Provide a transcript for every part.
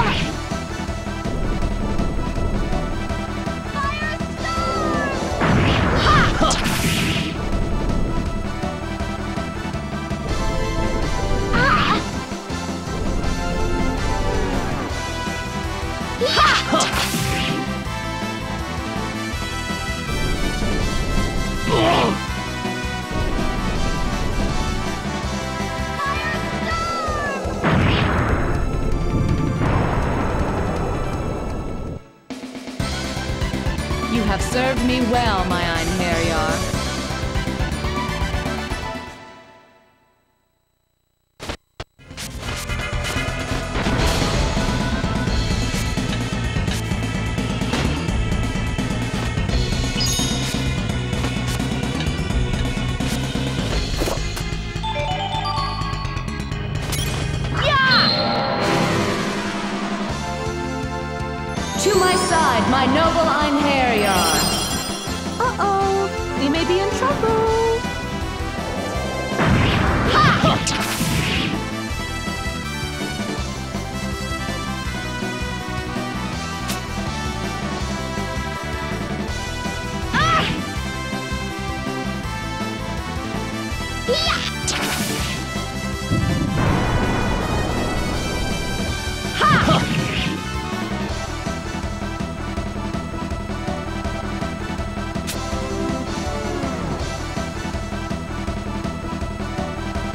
Oh! Me well, my Einherjar. To my side, my noble Einherjar. Uh-oh, we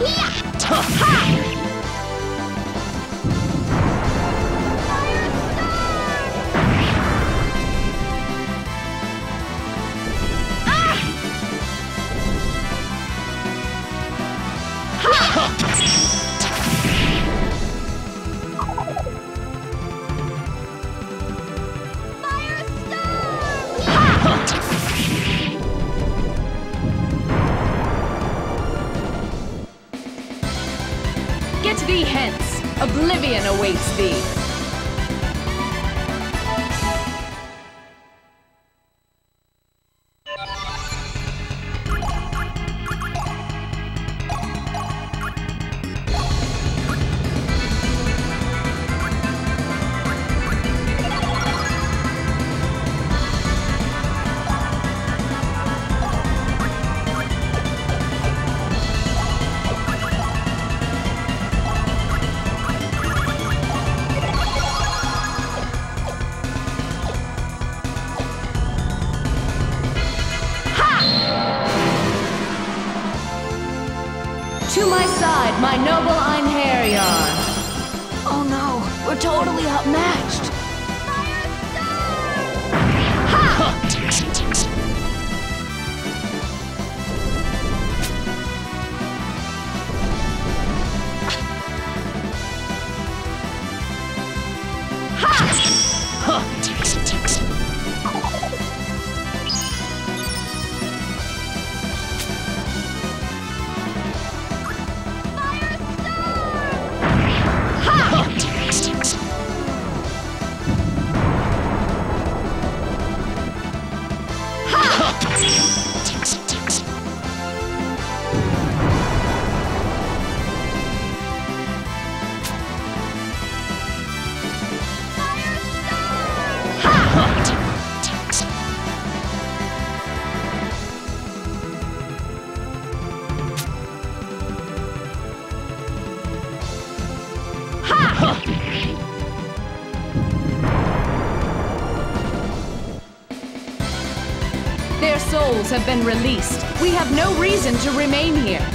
may hence! Oblivion awaits thee! Totally Their souls have been released. We have no reason to remain here.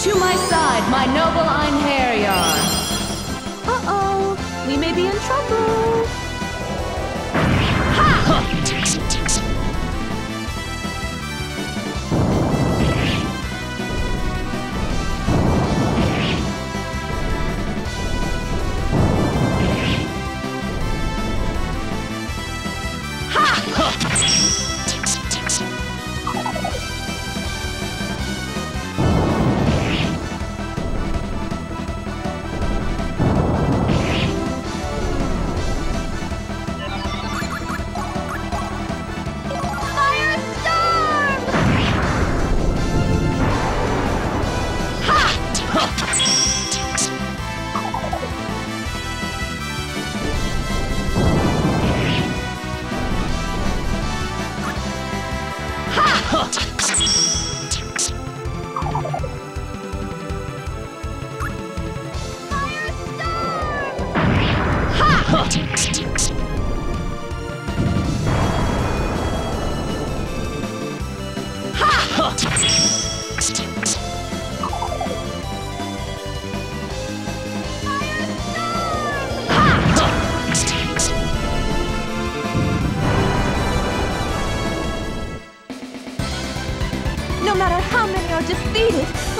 To my side, my noble Einherjar! Uh-oh, we may be in trouble. No matter